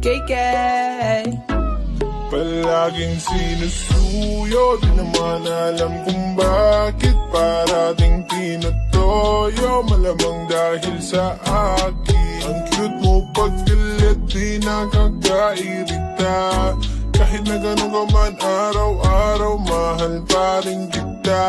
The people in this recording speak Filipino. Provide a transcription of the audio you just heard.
KK Palaging sinusuyo Di naman alam kung bakit Parating tinutoyo Malamang dahil sa akin. Ang cute mo pag galit Di nakakairita. Kahit na ganun ka man araw-araw Mahal pa rin kita.